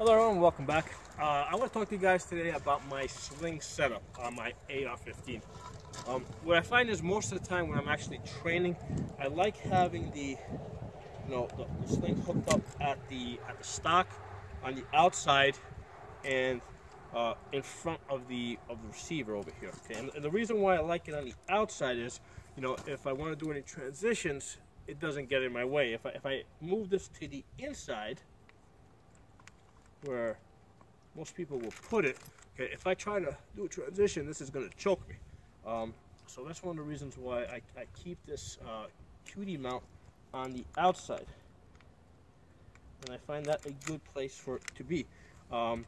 Hello everyone, welcome back. Uh, I want to talk to you guys today about my sling setup on my AR-15. Um, what I find is most of the time when I'm actually training, I like having the, you know, the, the sling hooked up at the at the stock on the outside and uh, in front of the of the receiver over here. Okay, and, and the reason why I like it on the outside is, you know, if I want to do any transitions, it doesn't get in my way. If I if I move this to the inside where most people will put it. Okay, if I try to do a transition, this is going to choke me. Um, so that's one of the reasons why I, I keep this uh, QD mount on the outside. And I find that a good place for it to be. Um,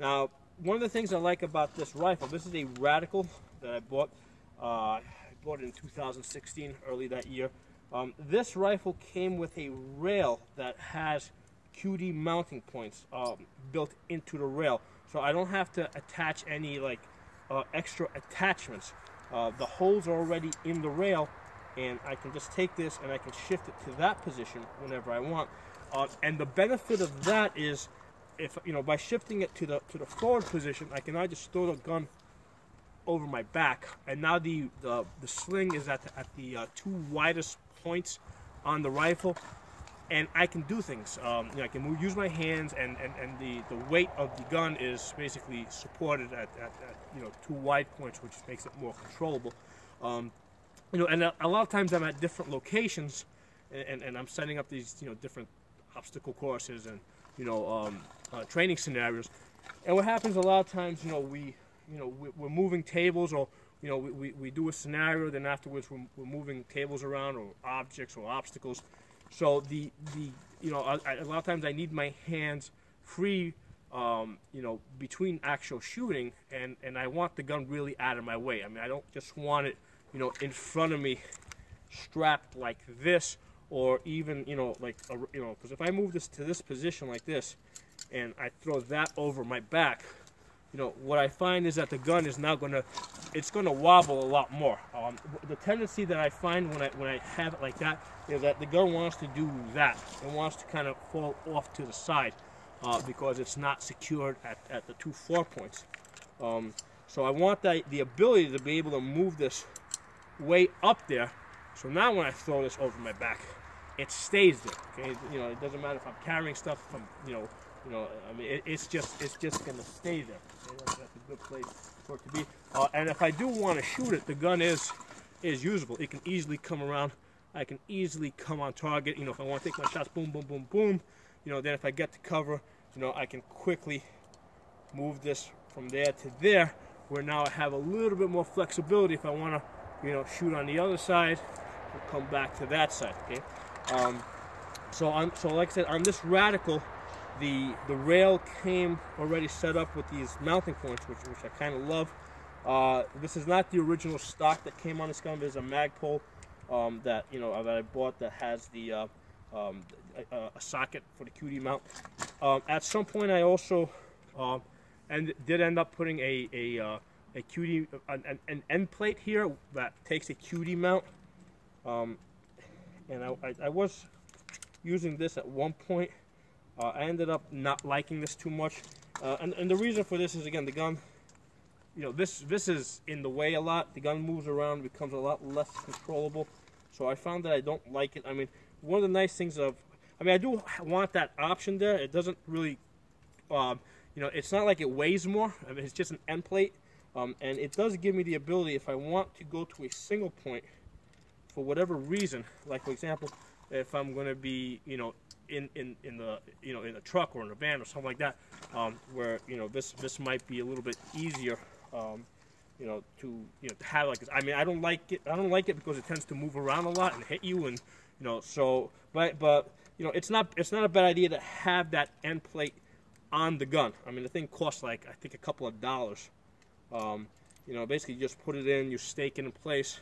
now, one of the things I like about this rifle, this is a Radical that I bought. Uh, I bought it in 2016, early that year. Um, this rifle came with a rail that has QD mounting points um, built into the rail. So I don't have to attach any like uh, extra attachments. Uh, the holes are already in the rail and I can just take this and I can shift it to that position whenever I want. Uh, and the benefit of that is if you know by shifting it to the to the forward position, I can now just throw the gun over my back, and now the the, the sling is at the, at the uh, two widest points on the rifle, and I can do things. Um, you know, I can move, use my hands, and, and, and the, the weight of the gun is basically supported at, at, at you know two wide points, which makes it more controllable. Um, you know, and a, a, lot of times I'm at different locations, and, and, I'm setting up these you know different obstacle courses and you know um, uh, training scenarios. And what happens a lot of times, you know, we you know we, are moving tables or you know we, we, we, do a scenario, then afterwards we're, we're moving tables around or objects or obstacles so the the you know I, a lot of times I need my hands free, um, you know, between actual shooting, and and I want the gun really out of my way. I mean, I don't just want it, you know, in front of me, strapped like this, or even you know like a, you know because if I move this to this position like this, and I throw that over my back, you know, what I find is that the gun is now gonna, it's gonna wobble a lot more. Um, the tendency that I find when I when I have it like that is that the gun wants to do that. It wants to kind of fall off to the side uh, because it's not secured at, at the two floor points. Um, so I want that, the ability to be able to move this way up there. So now when I throw this over my back, it stays there. Okay, you know, it doesn't matter if I'm carrying stuff, if I'm, you know, you know, I mean, it, it's just it's just gonna stay there. Okay? That's, that's, a good place for it to be. Uh, and if I do want to shoot it, the gun is is usable. It can easily come around. I can easily come on target. You know, if I want to take my shots, boom, boom, boom, boom. You know, then if I get to cover, you know, I can quickly move this from there to there, where now I have a little bit more flexibility if I want to, you know, shoot on the other side, or come back to that side. Okay. Um, so on, so like I said, on this radical, the the rail came already set up with these mounting points, which, which I kind of love. Uh, this is not the original stock that came on this gun. There's a Magpul um, that you know that I bought that has the uh, um, a, a, socket for the QD mount. Um, at some point, I also uh, and did end up putting a a, uh, a QD an, an, end plate here that takes a QD mount. Um, and I, I, I was using this at one point. Uh, I ended up not liking this too much. Uh, and, and the reason for this is, again, the gun, you know, this, this is in the way a lot. The gun moves around, becomes a lot less controllable. So I found that I don't like it. I mean, one of the nice things of, I mean, I do want that option there. It doesn't really, um, you know, it's not like it weighs more. I mean, it's just an end plate. Um, and it does give me the ability, if I want to go to a single point, for whatever reason, like for example, if I'm going to be, you know, in, in, in the you know in a truck or in a van or something like that, um, where you know this this might be a little bit easier, um, you know, to you know to have like this. I mean, I don't like it. I don't like it because it tends to move around a lot and hit you, and you know. So, but but you know, it's not it's not a bad idea to have that end plate on the gun. I mean, the thing costs like I think a couple of dollars. Um, you know, basically you just put it in, you stake it in place,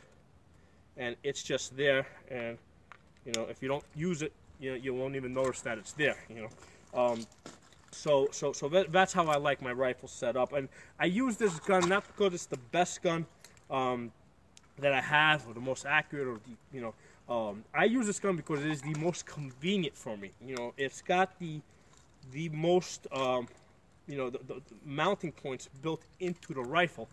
and it's just there. And you know, if you don't use it, you know, you won't even notice that it's there. You know, um, so so so that, that's how I like my rifle set up. And I use this gun not because it's the best gun um, that I have or the most accurate or the, you know. Um, I use this gun because it is the most convenient for me. You know, it's got the the most, um, you know, the, the, mounting points built into the rifle.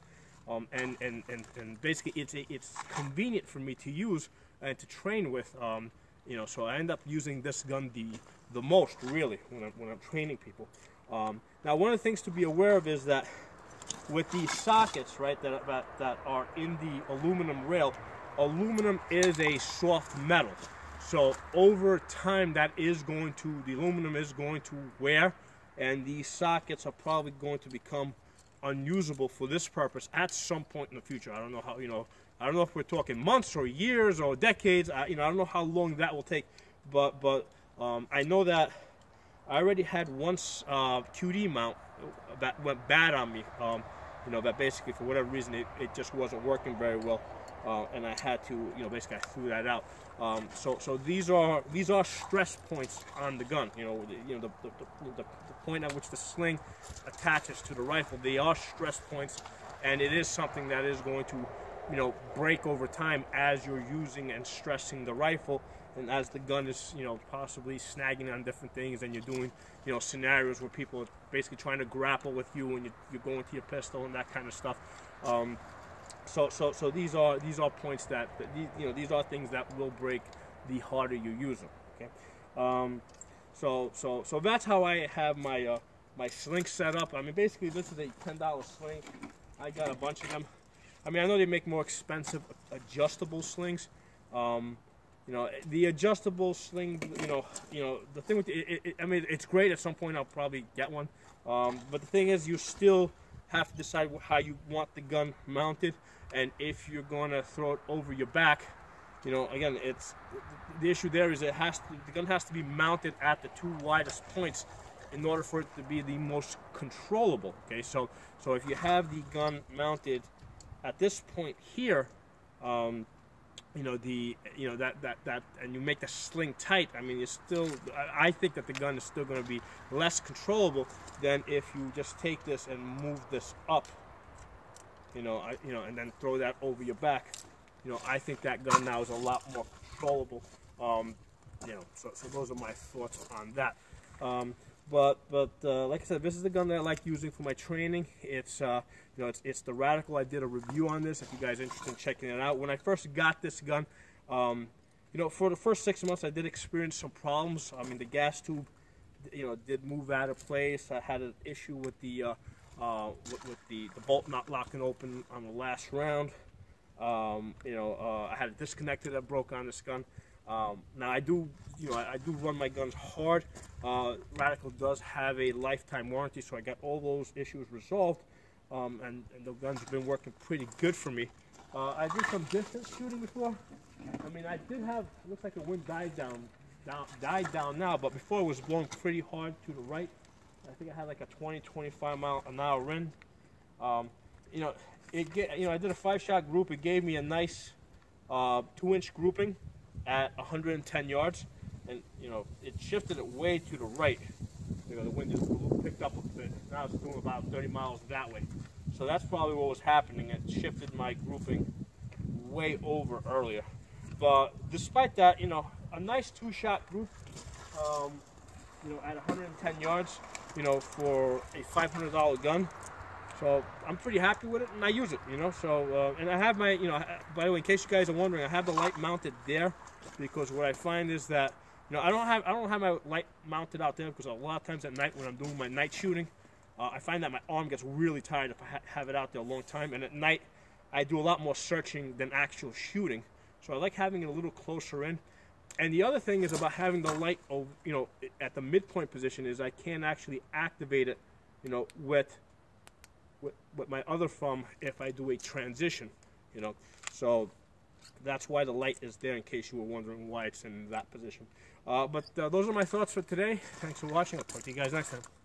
Um, and, and, and, and basically it's, it's convenient for me to use and to train with. Um, you know, so I end up using this gun the, the most, really, when I'm, when I'm training people. Um, now, one of the things to be aware of is that with these sockets, right, that, that, that are in the aluminum rail, aluminum is a soft metal. So over time, that is going to, the aluminum is going to wear, and these sockets are probably going to become unusable for this purpose at some point in the future. I don't know how, you know, I don't know if we're talking months or years or decades. I, you know, I don't know how long that will take, but but um, I know that I already had once uh, QD mount that went bad on me. Um, you know, that basically for whatever reason it, it just wasn't working very well, uh, and I had to, you know, basically I threw that out. Um, so, so these are these are stress points on the gun. You know, the, you know the, the, the, the point at which the sling attaches to the rifle. They are stress points, and it is something that is going to, you know, break over time as you're using and stressing the rifle and as the gun is, you know, possibly snagging on different things, and you're doing, you know, scenarios where people are basically trying to grapple with you, and you, you're going to your pistol and that kind of stuff. Um, so, so, so these are these are points that, that these, you know these are things that will break the harder you use them. Okay, um, so so so that's how I have my uh, my sling set up. I mean, basically this is a ten dollar sling. I got a bunch of them. I mean, I know they make more expensive adjustable slings. Um, you know, the adjustable sling. You know, you know the thing with the, it, it, I mean, it's great. At some point, I'll probably get one. Um, but the thing is, you still have to decide how you want the gun mounted, and if you're going to throw it over your back. You know, again, it's the issue there is it has to the gun has to be mounted at the two widest points in order for it to be the most controllable. Okay, so so if you have the gun mounted at this point here, um, you know the you know that that that and you make the sling tight i mean you still i think that the gun is still going to be less controllable than if you just take this and move this up you know I, you know and then throw that over your back. You know i think that gun now is a lot more controllable um, you know so, so those are my thoughts on that. Um, but but uh, like I said, this is the gun that I like using for my training. It's uh, you know it's it's the Radical. I did a review on this. If you guys are interested in checking it out, when I first got this gun, um, you know for the first six months I did experience some problems. I mean the gas tube, you know, did move out of place. I had an issue with the uh, uh, with, with, the the bolt not locking open on the last round. Um, you know uh, I had it disconnected that broke on this gun. Um, now I do, you know, I, I, do run my guns hard. Uh, Radical does have a lifetime warranty, so I got all those issues resolved, um, and, and, the guns have been working pretty good for me. Uh, I did some distance shooting before. I mean, I did have, looks like the wind died down, down, died down now, but before it was blowing pretty hard to the right. I think I had like a 20, 25 mile an hour wind. Um, you know, it get, you know, I did a five shot group. It gave me a nice uh, two inch grouping at 110 yards, and you know it shifted it way to the right. You know the wind just picked up a bit. Now it's doing about 30 miles that way. So that's probably what was happening. It shifted my grouping way over earlier. But despite that, you know, a nice two-shot group, um, you know, at 110 yards, you know, for a $500 gun. So I'm pretty happy with it, and I use it, you know. So uh, and I have my, you know, by the way, in case you guys are wondering, I have the light mounted there because what I find is that you know I don't have I don't have my light mounted out there because a lot of times at night when I'm doing my night shooting, uh, I find that my arm gets really tired if I ha have it out there a long time, and at night I do a lot more searching than actual shooting. So I like having it a little closer in. And the other thing is about having the light, you know, at the midpoint position is I can actually activate it, you know, with with, with my other thumb if I do a transition, you know. So that's why the light is there in case you were wondering why it's in that position. Uh, but uh, those are my thoughts for today. Thanks for watching. I'll talk to you guys next time.